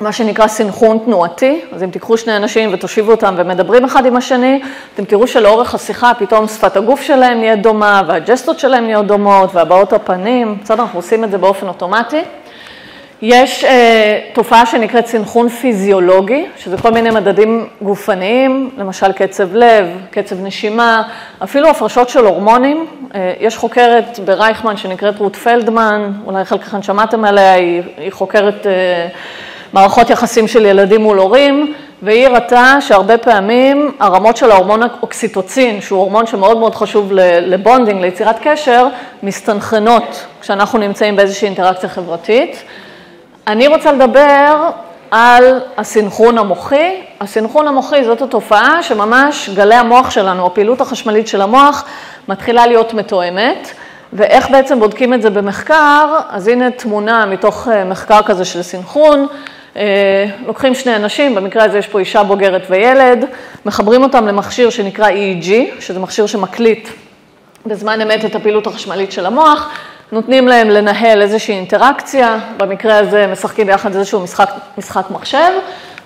מה שנקרא סינכרון תנועתי, אז אם תיקחו שני אנשים ותושיבו אותם ומדברים אחד עם השני, אתם תראו שלאורך השיחה פתאום שפת הגוף שלהם נהיית דומה, והג'סטות שלהם נהיות דומות, והבעות הפנים, בסדר, אנחנו עושים את זה באופן אוטומטי. יש אה, תופעה שנקראת סינכרון פיזיולוגי, שזה כל מיני מדדים גופניים, למשל קצב לב, קצב נשימה, אפילו הפרשות של הורמונים. אה, יש חוקרת ברייכמן שנקראת רות פלדמן, אולי חלקכם שמעתם עליה, היא, היא חוקרת אה, מערכות יחסים של ילדים מול הורים, והיא הראתה שהרבה פעמים הרמות של ההורמון אוקסיטוצין, שהוא הורמון שמאוד מאוד חשוב לבונדינג, ליצירת קשר, מסתנכרנות כשאנחנו נמצאים באיזושהי אינטראקציה חברתית. אני רוצה לדבר על הסינכרון המוחי. הסינכרון המוחי זאת התופעה שממש גלי המוח שלנו, הפעילות החשמלית של המוח, מתחילה להיות מתואמת. ואיך בעצם בודקים את זה במחקר? אז הנה תמונה מתוך אה, מחקר כזה של סינכרון. אה, לוקחים שני אנשים, במקרה הזה יש פה אישה בוגרת וילד, מחברים אותם למכשיר שנקרא EEG, שזה מכשיר שמקליט בזמן אמת את הפעילות החשמלית של המוח. נותנים להם לנהל איזושהי אינטראקציה, במקרה הזה משחקים ביחד איזשהו משחק, משחק מחשב,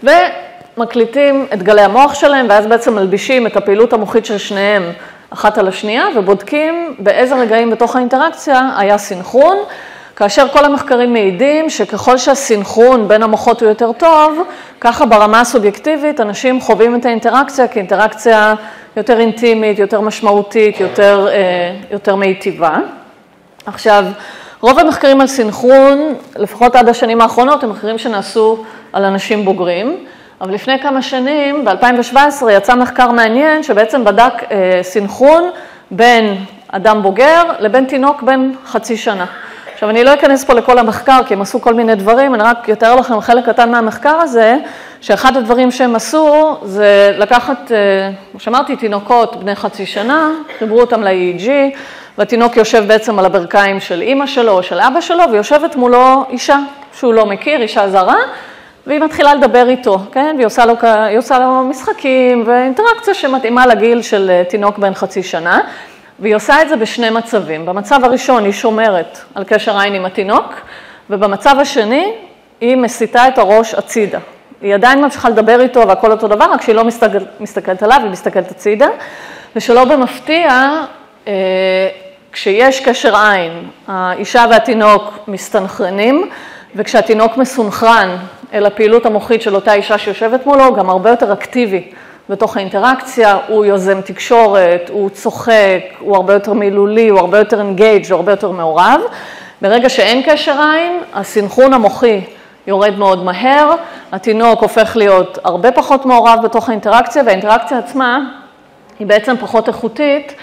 ומקליטים את גלי המוח שלהם, ואז בעצם מלבישים את הפעילות המוחית של שניהם אחת על השנייה, ובודקים באיזה רגעים בתוך האינטראקציה היה סינכרון, כאשר כל המחקרים מעידים שככל שהסינכרון בין המוחות הוא יותר טוב, ככה ברמה הסובייקטיבית אנשים חווים את האינטראקציה כאינטראקציה יותר אינטימית, יותר משמעותית, יותר, אה, יותר מיטיבה. עכשיו, רוב המחקרים על סינכרון, לפחות עד השנים האחרונות, הם מחקרים שנעשו על אנשים בוגרים, אבל לפני כמה שנים, ב-2017, יצא מחקר מעניין שבעצם בדק אה, סינכרון בין אדם בוגר לבין תינוק בן חצי שנה. עכשיו, אני לא אכנס פה לכל המחקר, כי הם עשו כל מיני דברים, אני רק אתאר לכם חלק קטן מהמחקר הזה, שאחד הדברים שהם עשו זה לקחת, אה, כמו שאמרתי, תינוקות בני חצי שנה, חיברו אותם ל-EEG, והתינוק יושב בעצם על הברכיים של אימא שלו או של אבא שלו, ויושבת מולו אישה שהוא לא מכיר, אישה זרה, והיא מתחילה לדבר איתו, כן? והיא עושה לו, עושה לו משחקים ואינטראקציה שמתאימה לגיל של אה, תינוק בן חצי שנה, והיא עושה את זה בשני מצבים. במצב הראשון היא שומרת על קשר עין עם התינוק, ובמצב השני היא מסיטה את הראש הצידה. היא עדיין ממשיכה לדבר איתו והכל אותו דבר, רק שהיא לא מסתכל, מסתכלת עליו, היא מסתכלת הצידה, ושלא במפתיע, אה, כשיש קשר עין, האישה והתינוק מסתנכרנים, וכשהתינוק מסונכרן אל הפעילות המוחית של אותה אישה שיושבת מולו, גם הרבה יותר אקטיבי בתוך האינטראקציה, הוא יוזם תקשורת, הוא צוחק, הוא הרבה יותר מילולי, הוא הרבה יותר אינגייג', הוא הרבה יותר מעורב. ברגע שאין קשר עין, הסינכרון המוחי יורד מאוד מהר, התינוק הופך להיות הרבה פחות מעורב בתוך האינטראקציה, והאינטראקציה עצמה היא בעצם פחות איכותית.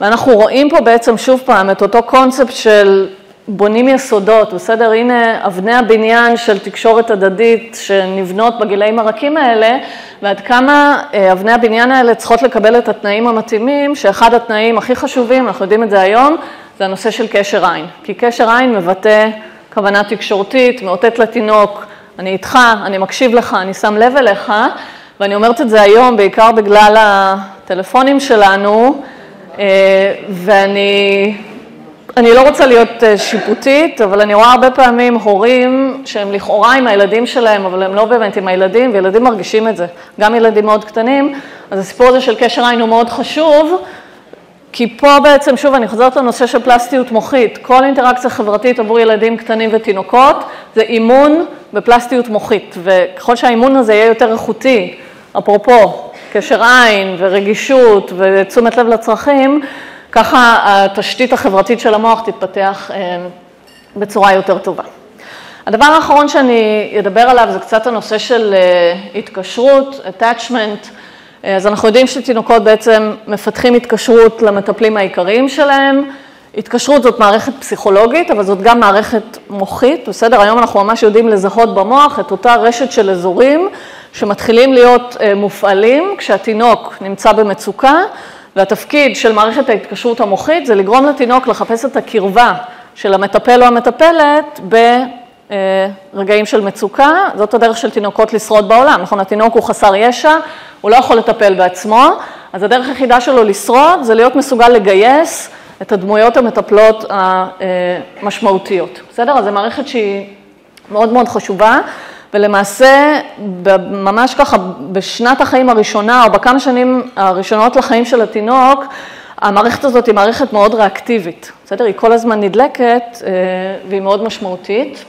ואנחנו רואים פה בעצם שוב פעם את אותו קונספט של בונים יסודות, בסדר? הנה אבני הבניין של תקשורת הדדית שנבנות בגילאים הרכים האלה, ועד כמה אה, אבני הבניין האלה צריכות לקבל את התנאים המתאימים, שאחד התנאים הכי חשובים, אנחנו יודעים את זה היום, זה הנושא של קשר עין. כי קשר עין מבטא כוונה תקשורתית, מאותת לתינוק, אני איתך, אני מקשיב לך, אני שם לב אליך, ואני אומרת את זה היום בעיקר בגלל הטלפונים שלנו. אה, ואני אני לא רוצה להיות אה, שיפוטית, אבל אני רואה הרבה פעמים הורים שהם לכאורה עם הילדים שלהם, אבל הם לא באמת עם הילדים, וילדים מרגישים את זה, גם ילדים מאוד קטנים. אז הסיפור הזה של קשר עין הוא מאוד חשוב, כי פה בעצם, שוב, אני חוזרת לנושא של פלסטיות מוחית. כל אינטראקציה חברתית עבור ילדים קטנים ותינוקות זה אימון בפלסטיות מוחית, וככל שהאימון הזה יהיה יותר איכותי, אפרופו קשר עין ורגישות ותשומת לב לצרכים, ככה התשתית החברתית של המוח תתפתח אה, בצורה יותר טובה. הדבר האחרון שאני אדבר עליו זה קצת הנושא של אה, התקשרות, attachment. אה, אז אנחנו יודעים שתינוקות בעצם מפתחים התקשרות למטפלים העיקריים שלהם. התקשרות זאת מערכת פסיכולוגית, אבל זאת גם מערכת מוחית, בסדר? היום אנחנו ממש יודעים לזהות במוח את אותה רשת של אזורים שמתחילים להיות מופעלים כשהתינוק נמצא במצוקה, והתפקיד של מערכת ההתקשרות המוחית זה לגרום לתינוק לחפש את הקרבה של המטפל או המטפלת ברגעים של מצוקה, זאת הדרך של תינוקות לשרוד בעולם, נכון? התינוק הוא חסר ישע, הוא לא יכול לטפל בעצמו, אז הדרך היחידה שלו לשרוד זה להיות מסוגל לגייס את הדמויות המטפלות המשמעותיות, בסדר? אז זו מערכת שהיא מאוד מאוד חשובה, ולמעשה, ממש ככה, בשנת החיים הראשונה, או בכמה שנים הראשונות לחיים של התינוק, המערכת הזאת היא מערכת מאוד ריאקטיבית, בסדר? היא כל הזמן נדלקת והיא מאוד משמעותית.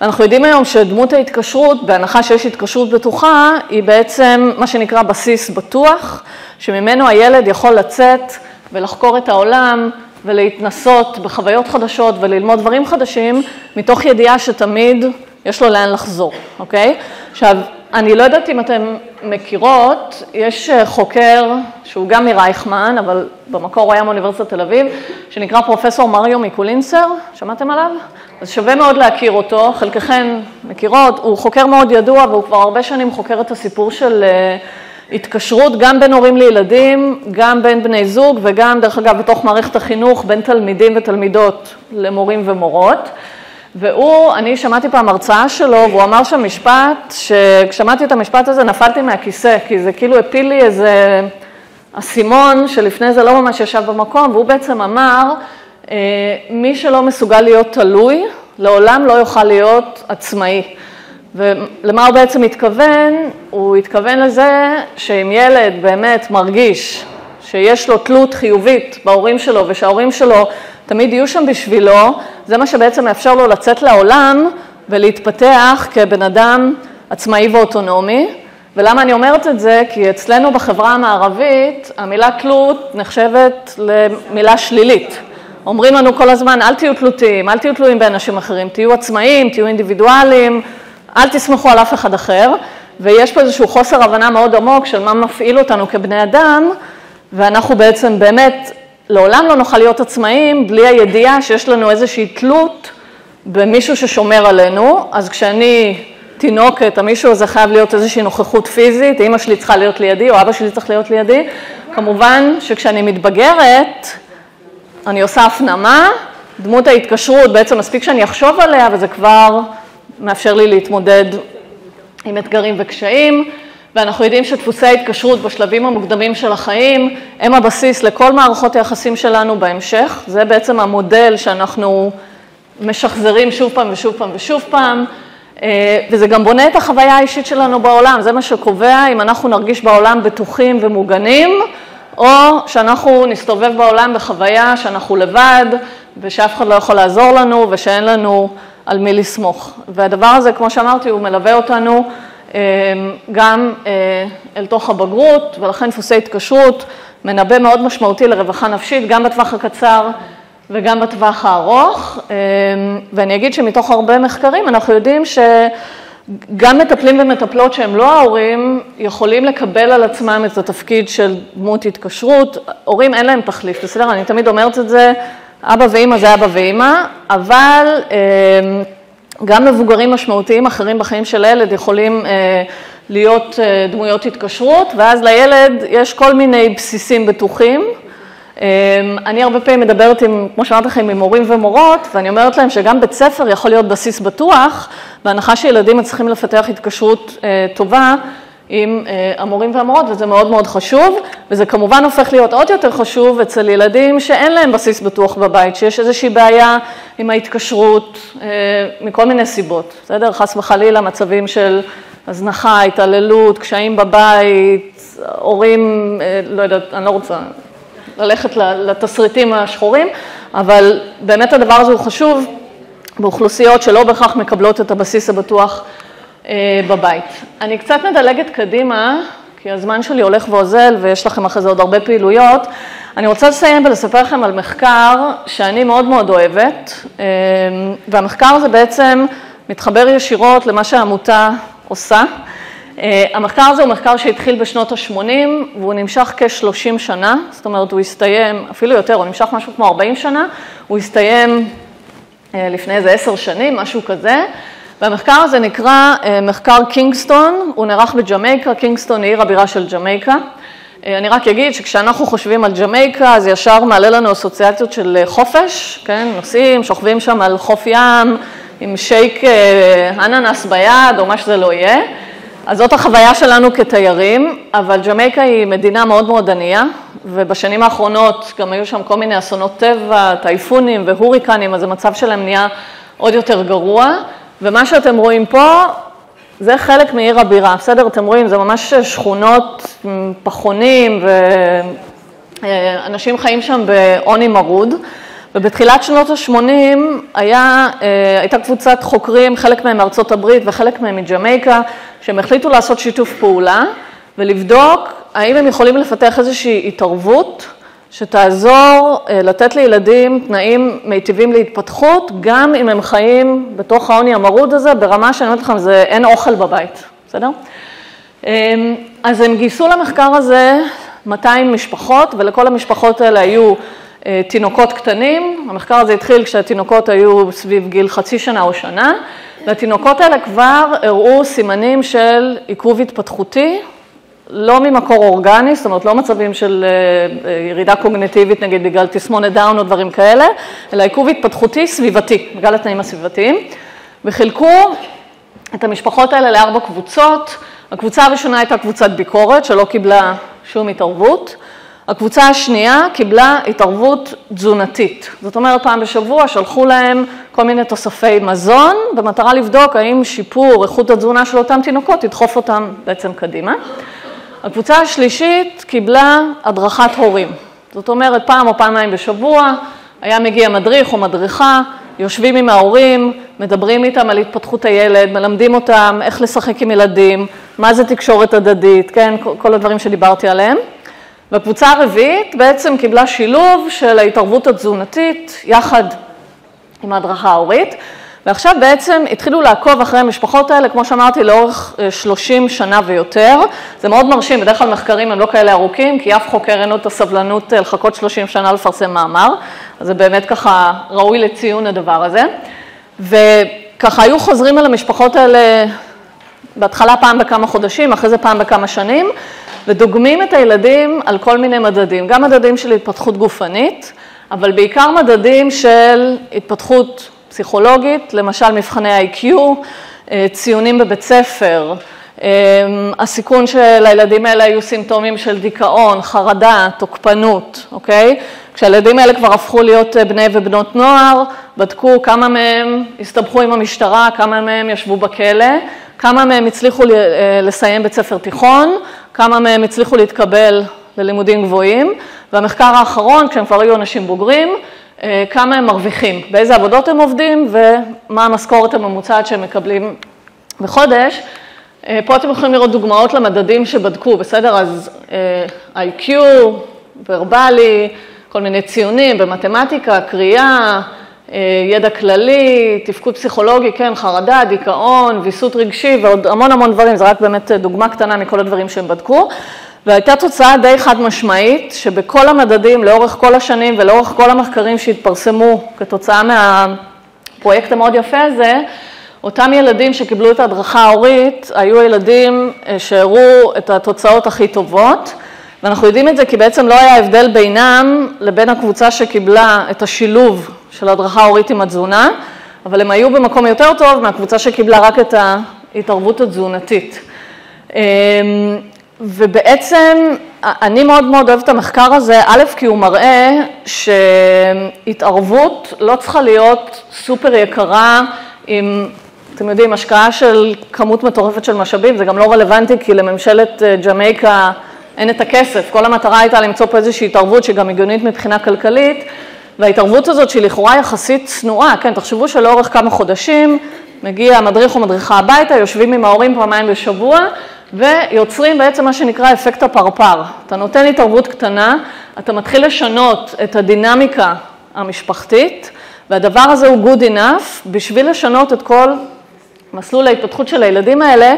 אנחנו יודעים היום שדמות ההתקשרות, בהנחה שיש התקשרות בטוחה, היא בעצם מה שנקרא בסיס בטוח, שממנו הילד יכול לצאת ולחקור את העולם ולהתנסות בחוויות חדשות וללמוד דברים חדשים, מתוך ידיעה שתמיד יש לו לאן לחזור, אוקיי? עכשיו, אני לא יודעת אם אתן מכירות, יש חוקר שהוא גם מרייכמן, אבל במקור הוא היה מאוניברסיטת תל אביב, שנקרא פרופסור מריו מיקולינסר, שמעתם עליו? אז שווה מאוד להכיר אותו, חלקכן מכירות, הוא חוקר מאוד ידוע והוא כבר הרבה שנים חוקר את הסיפור של התקשרות גם בין הורים לילדים, גם בין בני זוג וגם, דרך אגב, בתוך מערכת החינוך, בין תלמידים ותלמידות למורים ומורות. והוא, אני שמעתי פעם הרצאה שלו, והוא אמר שם משפט, שכשמעתי את המשפט הזה נפלתי מהכיסא, כי זה כאילו הפיל לי איזה אסימון שלפני זה לא ממש ישב במקום, והוא בעצם אמר, מי שלא מסוגל להיות תלוי, לעולם לא יוכל להיות עצמאי. ולמה הוא בעצם התכוון? הוא התכוון לזה שאם ילד באמת מרגיש שיש לו תלות חיובית בהורים שלו ושההורים שלו תמיד יהיו שם בשבילו, זה מה שבעצם מאפשר לו לצאת לעולם ולהתפתח כבן אדם עצמאי ואוטונומי. ולמה אני אומרת את זה? כי אצלנו בחברה המערבית המילה תלות נחשבת למילה שלילית. אומרים לנו כל הזמן, אל תהיו תלותיים, אל תהיו תלויים באנשים אחרים, תהיו עצמאיים, תהיו אינדיבידואליים, אל תסמכו על אף אחד אחר, ויש פה איזשהו חוסר הבנה מאוד עמוק של מה מפעיל אותנו כבני אדם, ואנחנו בעצם באמת לעולם לא נוכל להיות עצמאים בלי הידיעה שיש לנו איזושהי תלות במישהו ששומר עלינו, אז כשאני תינוקת, המישהו הזה חייב להיות איזושהי נוכחות פיזית, אמא שלי צריכה להיות לידי או אבא שלי צריך להיות לידי, כמובן שכשאני מתבגרת, אני עושה הפנמה, דמות ההתקשרות, בעצם מספיק שאני אחשוב עליה וזה כבר מאפשר לי להתמודד עם אתגרים וקשיים, ואנחנו יודעים שדפוסי ההתקשרות בשלבים המוקדמים של החיים הם הבסיס לכל מערכות היחסים שלנו בהמשך, זה בעצם המודל שאנחנו משחזרים שוב פעם ושוב פעם ושוב פעם, וזה גם בונה את החוויה האישית שלנו בעולם, זה מה שקובע אם אנחנו נרגיש בעולם בטוחים ומוגנים, או שאנחנו נסתובב בעולם בחוויה שאנחנו לבד, ושאף אחד לא יכול לעזור לנו, ושאין לנו על מי לסמוך. והדבר הזה, כמו שאמרתי, הוא מלווה אותנו גם אל תוך הבגרות, ולכן דפוסי התקשרות מנבא מאוד משמעותי לרווחה נפשית, גם בטווח הקצר וגם בטווח הארוך. ואני אגיד שמתוך הרבה מחקרים אנחנו יודעים שגם מטפלים ומטפלות שהם לא ההורים, יכולים לקבל על עצמם את התפקיד של דמות התקשרות. הורים אין להם תחליף, בסדר? אני תמיד אומרת את זה, אבא ואימא זה אבא ואימא, אבל גם מבוגרים משמעותיים אחרים בחיים של הילד יכולים להיות דמויות התקשרות, ואז לילד יש כל מיני בסיסים בטוחים. אני הרבה פעמים מדברת עם, כמו שאמרתי לכם, עם מורים ומורות, ואני אומרת להם שגם בית ספר יכול להיות בסיס בטוח, בהנחה שילדים מצליחים לפתח התקשרות טובה עם המורים והמורות, וזה מאוד מאוד חשוב, וזה כמובן הופך להיות עוד יותר חשוב אצל ילדים שאין להם בסיס בטוח בבית, שיש איזושהי בעיה עם ההתקשרות מכל מיני סיבות, בסדר? חס וחלילה, מצבים של הזנחה, התעללות, קשיים בבית, הורים, לא יודעת, אני לא רוצה ללכת לתסריטים השחורים, אבל באמת הדבר הזה הוא חשוב באוכלוסיות שלא בהכרח מקבלות את הבסיס הבטוח בבית. אני קצת מדלגת קדימה, כי הזמן שלי הולך ואוזל ויש לכם אחרי זה עוד הרבה פעילויות. אני רוצה לסיים ולספר לכם על מחקר שאני מאוד מאוד אוהבת, והמחקר הזה בעצם מתחבר ישירות למה שהעמותה עושה. המחקר הזה הוא מחקר שהתחיל בשנות ה-80 והוא נמשך כ-30 שנה, זאת אומרת הוא הסתיים, אפילו יותר, הוא נמשך משהו כמו 40 שנה, הוא הסתיים לפני איזה עשר שנים, משהו כזה. והמחקר הזה נקרא מחקר קינגסטון, הוא נערך בג'מייקה, קינגסטון היא עיר הבירה של ג'מייקה. אני רק אגיד שכשאנחנו חושבים על ג'מייקה, אז ישר מעלה לנו אסוציאציות של חופש, כן, נוסעים, שוכבים שם על חוף ים עם שייק אננס ביד או מה שזה לא יהיה. אז זאת החוויה שלנו כתיירים, אבל ג'מייקה היא מדינה מאוד מאוד ענייה, ובשנים האחרונות גם היו שם כל מיני אסונות טבע, טייפונים והוריקנים, אז המצב שלהם נהיה עוד יותר גרוע, ומה שאתם רואים פה זה חלק מעיר הבירה, בסדר? אתם רואים, זה ממש שכונות, פחונים, ואנשים חיים שם בעוני מרוד. ובתחילת שנות ה-80 היה, הייתה קבוצת חוקרים, חלק מהם מארצות הברית וחלק מהם מג'מייקה, שהם החליטו לעשות שיתוף פעולה ולבדוק האם הם יכולים לפתח איזושהי התערבות שתעזור לתת לילדים תנאים מיטיבים להתפתחות, גם אם הם חיים בתוך העוני המרוד הזה, ברמה שאני אומרת לכם, זה אין אוכל בבית, בסדר? אז הם גייסו למחקר הזה 200 משפחות, ולכל המשפחות האלה היו תינוקות קטנים. המחקר הזה התחיל כשהתינוקות היו סביב גיל חצי שנה או שנה, והתינוקות האלה כבר הראו סימנים של עיכוב התפתחותי, לא ממקור אורגני, זאת אומרת לא מצבים של ירידה קוגנטיבית נגיד בגלל תסמונת דאון או דברים כאלה, אלא עיכוב התפתחותי סביבתי, בגלל התנאים הסביבתיים, וחילקו את המשפחות האלה לארבע קבוצות. הקבוצה הראשונה הייתה קבוצת ביקורת שלא קיבלה שום התערבות. הקבוצה השנייה קיבלה התערבות תזונתית. זאת אומרת, פעם בשבוע שלחו להם כל מיני תוספי מזון, במטרה לבדוק האם שיפור איכות התזונה של אותם תינוקות ידחוף אותם בעצם קדימה. הקבוצה השלישית קיבלה הדרכת הורים. זאת אומרת, פעם או פעמיים בשבוע היה מגיע מדריך או מדריכה, יושבים עם ההורים, מדברים איתם על התפתחות הילד, מלמדים אותם איך לשחק עם ילדים, מה זה תקשורת הדדית, כן, כל הדברים שדיברתי עליהם. והקבוצה הרביעית בעצם קיבלה שילוב של ההתערבות התזונתית יחד עם ההדרכה ההורית, ועכשיו בעצם התחילו לעקוב אחרי המשפחות האלה, כמו שאמרתי, לאורך 30 שנה ויותר. זה מאוד מרשים, בדרך כלל מחקרים הם לא כאלה ארוכים, כי אף חוקר אין לו את הסבלנות לחכות 30 שנה לפרסם מאמר, אז זה באמת ככה ראוי לציון הדבר הזה. וככה היו חוזרים על המשפחות האלה בהתחלה פעם בכמה חודשים, אחרי זה פעם בכמה שנים, ודוגמים את הילדים על כל מיני מדדים, גם מדדים של התפתחות גופנית, אבל בעיקר מדדים של התפתחות פסיכולוגית, למשל מבחני IQ, ציונים בבית ספר, הסיכון של הילדים האלה היו סימפטומים של דיכאון, חרדה, תוקפנות, אוקיי? כשהילדים האלה כבר הפכו להיות בני ובנות נוער, בדקו כמה מהם הסתבכו עם המשטרה, כמה מהם ישבו בכלא, כמה מהם הצליחו לסיים בית ספר תיכון, כמה מהם הצליחו להתקבל ללימודים גבוהים, והמחקר האחרון, כשהם כבר היו אנשים בוגרים, כמה הם מרוויחים, באיזה עבודות הם עובדים ומה המשכורת הממוצעת שהם מקבלים בחודש. פה אתם יכולים לראות דוגמאות למדדים שבדקו, בסדר? אז IQ, ורבלי, כל מיני ציונים במתמטיקה, קריאה, ידע כללי, תפקוד פסיכולוגי, כן, חרדה, דיכאון, ויסות רגשי ועוד המון המון דברים, זו רק באמת דוגמה קטנה מכל הדברים שהם בדקו. והייתה תוצאה די חד משמעית, שבכל המדדים, לאורך כל השנים ולאורך כל המחקרים שהתפרסמו כתוצאה מהפרויקט המאוד יפה הזה, אותם ילדים שקיבלו את ההדרכה ההורית, היו ילדים שהראו את התוצאות הכי טובות, ואנחנו יודעים את זה כי בעצם לא היה הבדל בינם לבין הקבוצה שקיבלה את השילוב של ההדרכה ההורית עם התזונה, אבל הם היו במקום יותר טוב מהקבוצה שקיבלה רק את ההתערבות התזונתית. ובעצם אני מאוד מאוד אוהבת את המחקר הזה, א', כי הוא מראה שהתערבות לא צריכה להיות סופר יקרה עם, אתם יודעים, השקעה של כמות מטורפת של משאבים, זה גם לא רלוונטי כי לממשלת ג'מייקה אין את הכסף, כל המטרה הייתה למצוא פה איזושהי התערבות שגם הגיונית מבחינה כלכלית, וההתערבות הזאת שהיא לכאורה יחסית צנועה, כן, תחשבו שלאורך כמה חודשים מגיע מדריך או מדריכה הביתה, יושבים עם ההורים פעמיים בשבוע, ויוצרים בעצם מה שנקרא אפקט הפרפר. אתה נותן התערבות קטנה, אתה מתחיל לשנות את הדינמיקה המשפחתית, והדבר הזה הוא good enough בשביל לשנות את כל מסלול ההתפתחות של הילדים האלה,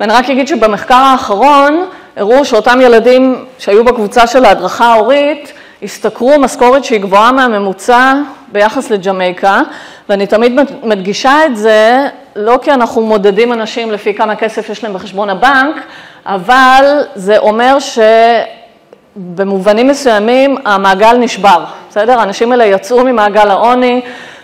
ואני רק אגיד שבמחקר האחרון הראו שאותם ילדים שהיו בקבוצה של ההדרכה ההורית, השתכרו משכורת שהיא גבוהה מהממוצע ביחס לג'מייקה, ואני תמיד מדגישה את זה, לא כי אנחנו מודדים אנשים לפי כמה כסף יש להם בחשבון הבנק, אבל זה אומר במובנים מסוימים המעגל נשבר, בסדר? האנשים האלה יצאו ממעגל העוני,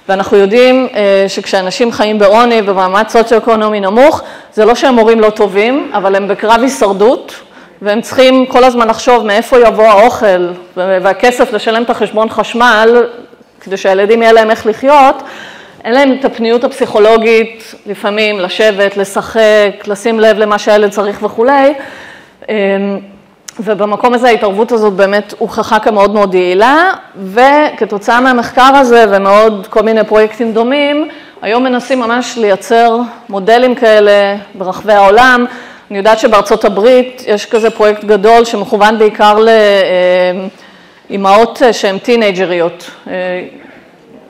ואנחנו יודעים שכשאנשים חיים בעוני ובמעמד סוציו-אקונומי נמוך, זה לא שהם הורים לא טובים, אבל הם בקרב הישרדות, והם צריכים כל הזמן לחשוב מאיפה יבוא האוכל והכסף לשלם את החשבון חשמל, כדי שהילדים יהיה להם איך לחיות, אין להם את הפניות הפסיכולוגית, לפעמים לשבת, לשחק, לשים לב למה שהילד צריך וכולי, ובמקום הזה ההתערבות הזאת באמת הוכחה כמאוד מאוד יעילה, וכתוצאה מהמחקר הזה ומעוד כל מיני פרויקטים דומים, היום מנסים ממש לייצר מודלים כאלה ברחבי העולם. אני יודעת שבארצות הברית יש כזה פרויקט גדול שמכוון בעיקר לאימהות שהן טינג'ריות,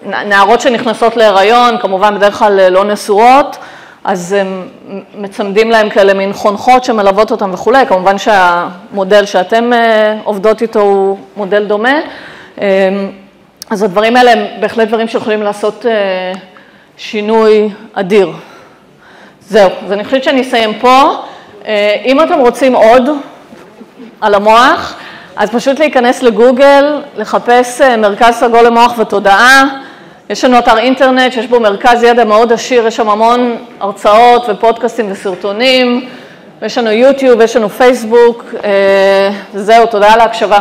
נערות שנכנסות להיריון, כמובן בדרך כלל לא נשואות, אז הם מצמדים להם כאלה מין חונכות שמלוות אותם וכולי, כמובן שהמודל שאתם עובדות איתו הוא מודל דומה, אז הדברים האלה הם בהחלט דברים שיכולים לעשות שינוי אדיר. זהו, אז אני חושבת שאני אסיים פה. אם אתם רוצים עוד על המוח, אז פשוט להיכנס לגוגל, לחפש מרכז סגול למוח ותודעה. יש לנו אתר אינטרנט שיש בו מרכז ידע מאוד עשיר, יש שם המון הרצאות ופודקאסטים וסרטונים, ויש לנו יוטיוב, יש לנו פייסבוק, זהו, תודה על ההקשבה.